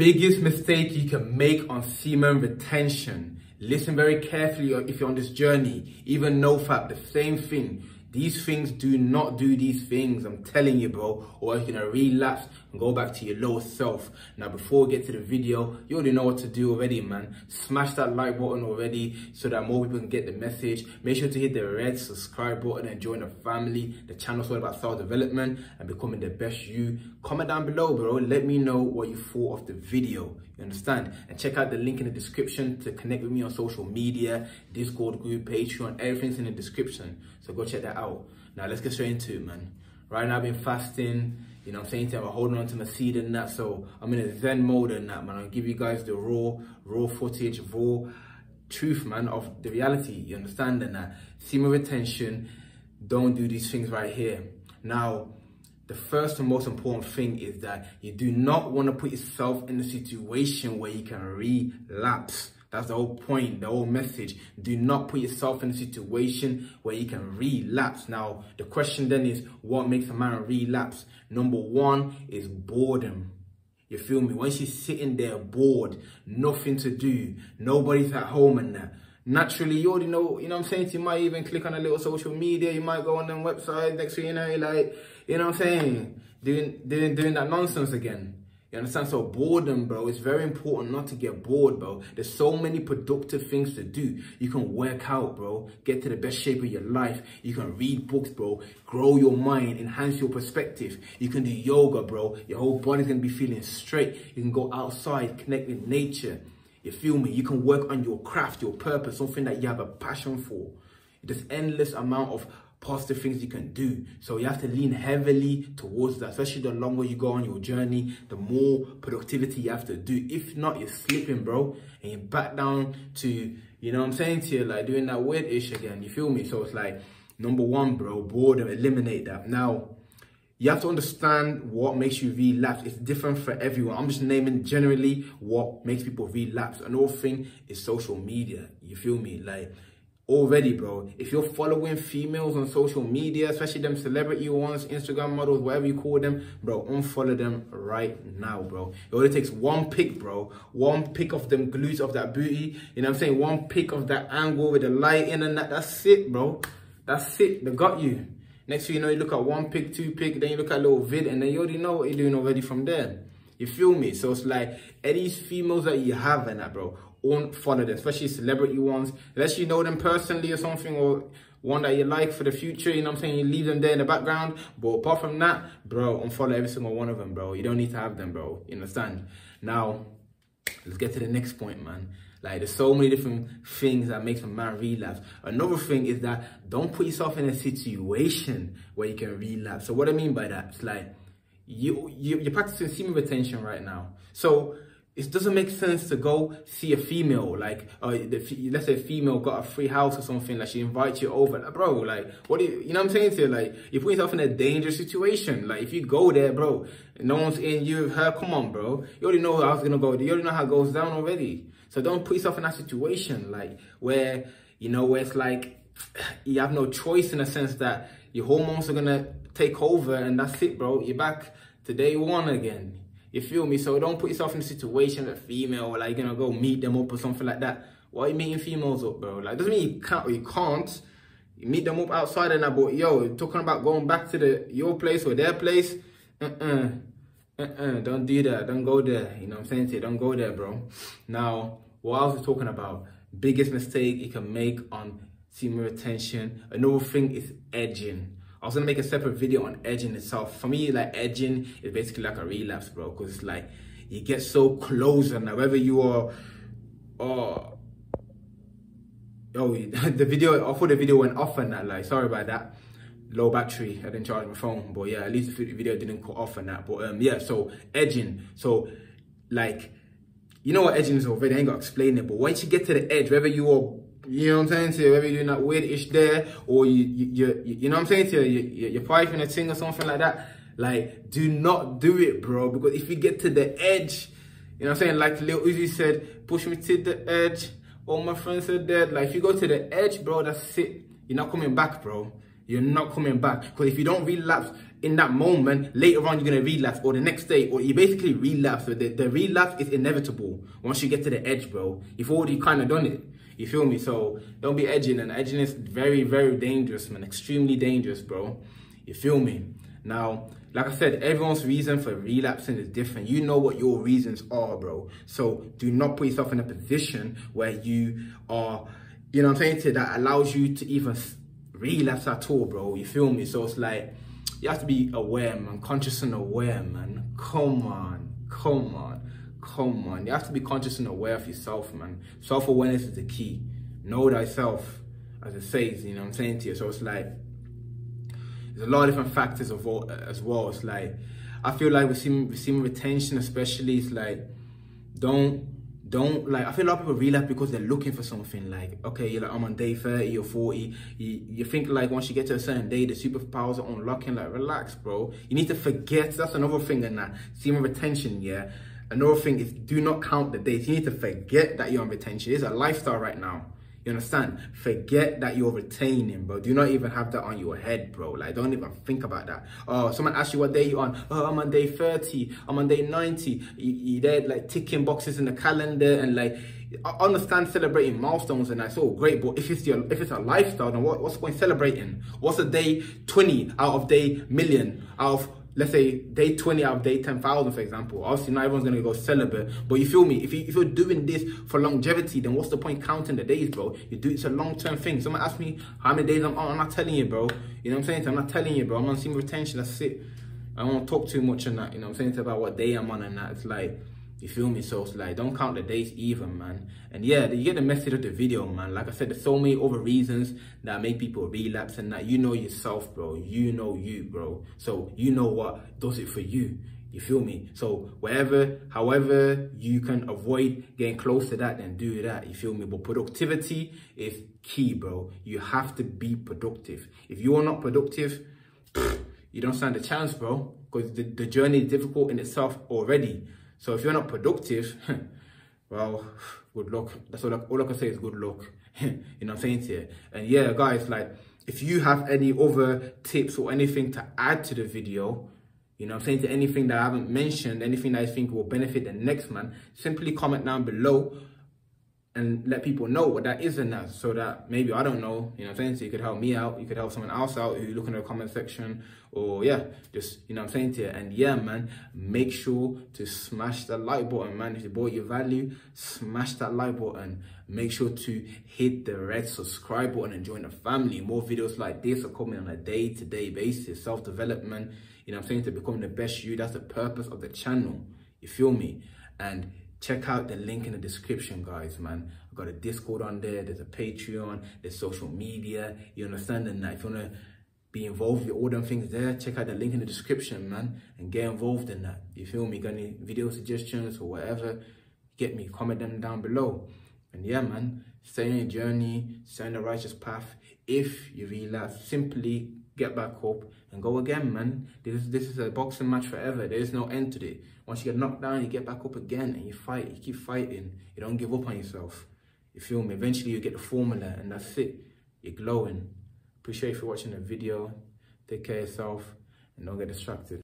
biggest mistake you can make on semen retention. Listen very carefully if you're on this journey. Even NoFap, the same thing. These things do not do these things. I'm telling you, bro. Or you're gonna relapse go back to your lower self. Now, before we get to the video, you already know what to do already, man. Smash that like button already so that more people can get the message. Make sure to hit the red subscribe button and join the family. The channel's all about self-development and becoming the best you. Comment down below, bro. Let me know what you thought of the video. You understand? And check out the link in the description to connect with me on social media, Discord group, Patreon, everything's in the description. So go check that out. Now let's get straight into it, man. Right now I've been fasting, you know what I'm saying? I'm holding on to my seed and that. So I'm in a zen mode and that, man. I'll give you guys the raw, raw footage, raw truth, man, of the reality. You understand? And that semen retention, don't do these things right here. Now, the first and most important thing is that you do not want to put yourself in a situation where you can relapse. That's the whole point, the whole message. Do not put yourself in a situation where you can relapse. Now, the question then is, what makes a man relapse? Number one is boredom. You feel me? Once you're sitting there bored, nothing to do, nobody's at home and that, naturally you already know, you know what I'm saying? You might even click on a little social media, you might go on them website, next thing you know, like, you know what I'm saying? Doing, doing, doing that nonsense again. You understand? So boredom, bro, it's very important not to get bored, bro. There's so many productive things to do. You can work out, bro. Get to the best shape of your life. You can read books, bro. Grow your mind. Enhance your perspective. You can do yoga, bro. Your whole body's going to be feeling straight. You can go outside, connect with nature. You feel me? You can work on your craft, your purpose, something that you have a passion for. There's endless amount of positive things you can do. So you have to lean heavily towards that, especially the longer you go on your journey, the more productivity you have to do. If not, you're slipping, bro, and you're back down to, you know I'm saying to you, like doing that weird ish again. You feel me? So it's like, number one, bro, boredom, eliminate that. Now, you have to understand what makes you relapse. It's different for everyone. I'm just naming generally what makes people relapse. Another thing is social media. You feel me? Like, already, bro. If you're following females on social media, especially them celebrity ones, Instagram models, whatever you call them, bro, unfollow them right now, bro. It only takes one pic, bro. One pic of them glutes of that booty. You know what I'm saying? One pic of that angle with the light in and that. That's it, bro. That's it. They got you. Next thing you know, you look at one pic, two pic, then you look at a little vid, and then you already know what you're doing already from there. You feel me? So it's like, any females that you have and that, bro, unfollow them, especially celebrity ones. Unless you know them personally or something, or one that you like for the future, you know what I'm saying? You leave them there in the background. But apart from that, bro, unfollow every single one of them, bro. You don't need to have them, bro. You understand? Now, let's get to the next point, man. Like, there's so many different things that makes a man relapse. Another thing is that don't put yourself in a situation where you can relapse. So what I mean by that, it's like, you, you, you're practicing semen retention right now. So it doesn't make sense to go see a female like uh, the, let's say a female got a free house or something like she invites you over like, bro like what do you you know what i'm saying to you? Like you put yourself in a dangerous situation. Like if you go there bro no one's in you her come on bro. You already know how it's gonna go. You already know how it goes down already. So don't put yourself in that situation like where you know where it's like you have no choice in a sense that your hormones are gonna take over and that's it bro. You're back to day one again you feel me? So don't put yourself in a situation a female, like, you know, go meet them up or something like that. Why are you meeting females up, bro? Like, doesn't mean you can't you can't. You meet them up outside and that, but yo, talking about going back to the your place or their place, uh-uh. Uh-uh, don't do that. Don't go there. You know what I'm saying? Don't go there, bro. Now, what I was talking about, biggest mistake you can make on semen retention. Another thing is edging. I was gonna make a separate video on edging itself. For me, like edging is basically like a relapse, bro. Cause it's like you get so close and whether you are, oh, oh, the video, I thought the video went off and that. Like, sorry about that. Low battery. I didn't charge my phone, but yeah, at least the video didn't cut off and that. But um, yeah, so edging. So like, you know what edging is already. I ain't gotta explain it. But once you get to the edge, whether you are you know what I'm saying to you? Whether you're doing that weird ish there or you, you, you, you know what I'm saying to you? you you're piping a thing or something like that. Like, do not do it, bro. Because if you get to the edge, you know what I'm saying? Like Lil Uzi said, push me to the edge. All my friends are dead. Like, if you go to the edge, bro, that's it. You're not coming back, bro. You're not coming back. Because if you don't relapse in that moment, later on you're going to relapse. Or the next day, or you basically relapse. So the, the relapse is inevitable once you get to the edge, bro. You've already kind of done it. You feel me? So don't be edging. And edging is very, very dangerous, man. Extremely dangerous, bro. You feel me? Now, like I said, everyone's reason for relapsing is different. You know what your reasons are, bro. So do not put yourself in a position where you are, you know what I'm saying, to that allows you to even relapse at all, bro. You feel me? So it's like, you have to be aware, man. Conscious and aware, man. Come on. Come on. Come on. You have to be conscious and aware of yourself, man. Self-awareness is the key. Know thyself, as it says, you know what I'm saying to you. So it's like, there's a lot of different factors of all, as well. It's like, I feel like with seeing, with retention especially, it's like, don't don't like I feel a lot of people relapse because they're looking for something like okay you're like I'm on day 30 or 40 you, you think like once you get to a certain day the superpowers are unlocking like relax bro you need to forget that's another thing in that semen retention yeah another thing is do not count the days you need to forget that you're on retention it's a lifestyle right now you understand? Forget that you're retaining, bro. Do not even have that on your head, bro. Like, don't even think about that. Oh, someone asks you what day you're on. Oh, I'm on day 30. I'm on day 90. You, are there, like, ticking boxes in the calendar and, like, I understand celebrating milestones and that's all great, but if it's your if it's a lifestyle, then what, what's the point celebrating? What's a day 20 out of day million out of let's say day 20 out of day 10,000 for example obviously not everyone's gonna go celibate but you feel me? If, you, if you're doing this for longevity then what's the point counting the days bro? You do it's a long-term thing. Someone asked me how many days I'm on I'm not telling you bro. You know what I'm saying? I'm not telling you bro. I'm on semen retention. That's it. I want to talk too much on that. You know what I'm saying? It's about what day I'm on and that. It's like you feel me? So it's like, don't count the days even, man. And yeah, you get the message of the video, man. Like I said, there's so many other reasons that make people relapse and that you know yourself, bro. You know you, bro. So you know what does it for you. You feel me? So wherever, however you can avoid getting close to that, then do that. You feel me? But productivity is key, bro. You have to be productive. If you are not productive, you don't stand a chance, bro. Because the, the journey is difficult in itself already. So if you're not productive, well, good luck. That's all I, all I can say is good luck. you know what I'm saying you? And yeah, guys, like, if you have any other tips or anything to add to the video, you know what I'm saying, to anything that I haven't mentioned, anything that I think will benefit the next man, simply comment down below and let people know what that is and that so that maybe I don't know, you know what I'm saying? So you could help me out, you could help someone else out who look in the comment section or yeah, just you know what I'm saying to you. And yeah, man, make sure to smash that like button, man. If you bought your value, smash that like button. Make sure to hit the red subscribe button and join the family. More videos like this are coming on a day-to-day -day basis, self-development, you know what I'm saying, to become the best you. That's the purpose of the channel. You feel me? And check out the link in the description guys man. I've got a discord on there there's a patreon there's social media you understand? And uh, if you want to be involved with all them things there check out the link in the description man and get involved in that. You feel me? Got any video suggestions or whatever? Get me comment them down below. And yeah man stay on your journey stay on the righteous path. If you relapse simply get back up and go again, man. This is, this is a boxing match forever. There is no end to it. Once you get knocked down, you get back up again and you fight. You keep fighting. You don't give up on yourself. You feel me? Eventually you get the formula and that's it. You're glowing. Appreciate you for watching the video. Take care of yourself and don't get distracted.